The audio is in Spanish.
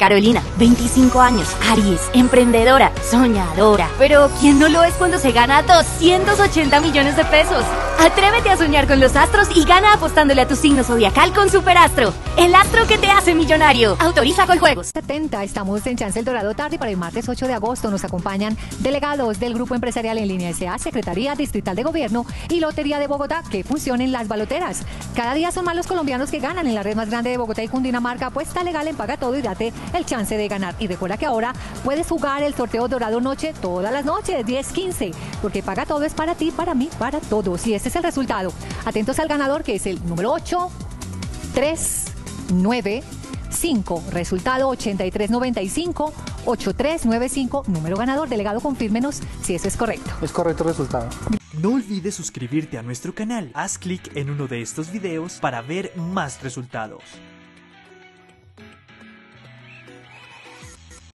Carolina, 25 años, Aries, emprendedora, soñadora. Pero ¿quién no lo es cuando se gana 280 millones de pesos? Atrévete a soñar con los astros y gana apostándole a tu signo zodiacal con Superastro, el astro que te hace millonario. Autoriza con juegos. 70, estamos en Chance El Dorado tarde para el martes 8 de agosto. Nos acompañan delegados del Grupo Empresarial en Línea SA, Secretaría Distrital de Gobierno y Lotería de Bogotá que funcionen las baloteras. Cada día son más los colombianos que ganan en la red más grande de Bogotá y Cundinamarca. Apuesta legal en Paga Todo y date el chance de ganar. Y recuerda que ahora puedes jugar el sorteo Dorado Noche todas las noches, 10-15, porque Paga Todo es para ti, para mí, para todos. Y este es el resultado. Atentos al ganador que es el número 8, 3, 9, 5. Resultado 8395 8395. Número ganador. Delegado, confírmenos si eso es correcto. Es correcto el resultado. No olvides suscribirte a nuestro canal. Haz clic en uno de estos videos para ver más resultados.